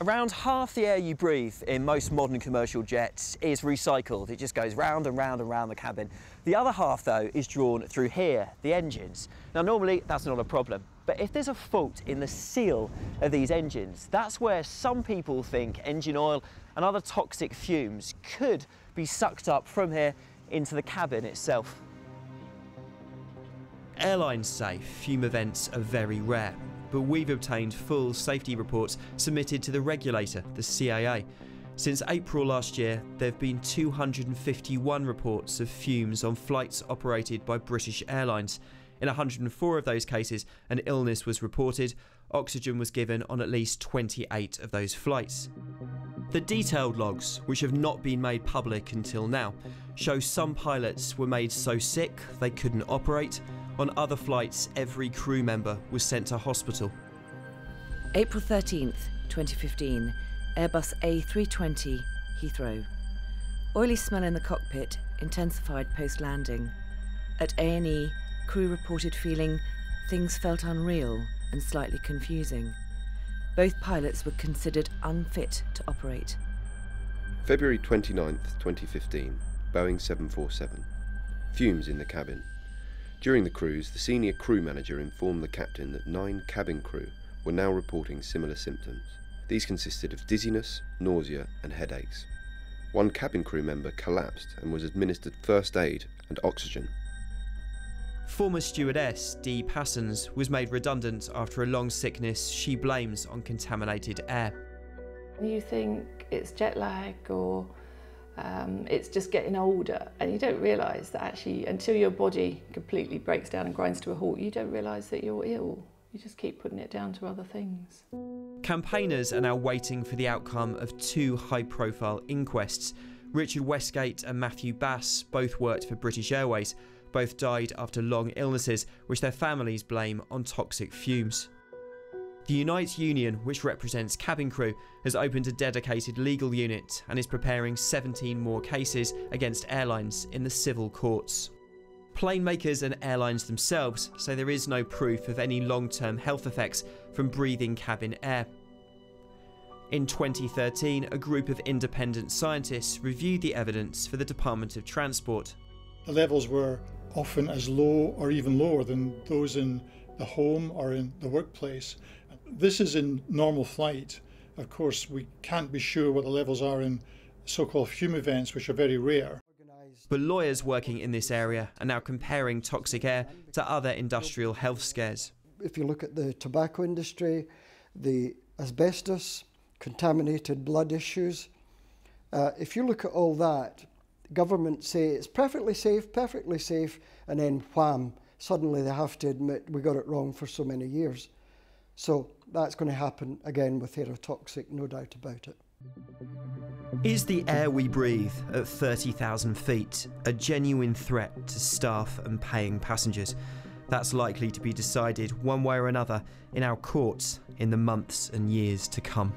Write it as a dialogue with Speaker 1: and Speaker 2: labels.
Speaker 1: Around half the air you breathe in most modern commercial jets is recycled. It just goes round and round and round the cabin. The other half, though, is drawn through here, the engines. Now, normally that's not a problem, but if there's a fault in the seal of these engines, that's where some people think engine oil and other toxic fumes could be sucked up from here into the cabin itself.
Speaker 2: Airlines say fume events are very rare, but we've obtained full safety reports submitted to the regulator, the CAA. Since April last year, there have been 251 reports of fumes on flights operated by British Airlines. In 104 of those cases, an illness was reported. Oxygen was given on at least 28 of those flights. The detailed logs, which have not been made public until now, show some pilots were made so sick they couldn't operate. On other flights, every crew member was sent to hospital.
Speaker 3: April 13th, 2015, Airbus A320, Heathrow. Oily smell in the cockpit intensified post-landing. At A&E, crew reported feeling things felt unreal and slightly confusing. Both pilots were considered unfit to operate.
Speaker 4: February 29th, 2015, Boeing 747. Fumes in the cabin. During the cruise, the senior crew manager informed the captain that nine cabin crew were now reporting similar symptoms. These consisted of dizziness, nausea, and headaches. One cabin crew member collapsed and was administered first aid and oxygen.
Speaker 2: Former stewardess Dee Passons was made redundant after a long sickness she blames on contaminated air.
Speaker 5: You think it's jet lag or um, it's just getting older and you don't realise that actually until your body completely breaks down and grinds to a halt, you don't realise that you're ill. You just keep putting it down to other things.
Speaker 2: Campaigners are now waiting for the outcome of two high profile inquests. Richard Westgate and Matthew Bass both worked for British Airways. Both died after long illnesses, which their families blame on toxic fumes. The Unite Union, which represents cabin crew, has opened a dedicated legal unit and is preparing 17 more cases against airlines in the civil courts. Plane makers and airlines themselves say there is no proof of any long term health effects from breathing cabin air. In 2013, a group of independent scientists reviewed the evidence for the Department of Transport.
Speaker 6: The levels were often as low or even lower than those in the home or in the workplace. This is in normal flight. Of course, we can't be sure what the levels are in so called fume events, which are very rare.
Speaker 2: But lawyers working in this area are now comparing toxic air to other industrial health scares.
Speaker 7: If you look at the tobacco industry, the asbestos, contaminated blood issues, uh, if you look at all that, governments say it's perfectly safe, perfectly safe, and then wham, suddenly they have to admit we got it wrong for so many years. So that's going to happen again with aerotoxic, no doubt about it.
Speaker 2: Is the air we breathe at 30,000 feet a genuine threat to staff and paying passengers? That's likely to be decided one way or another in our courts in the months and years to come.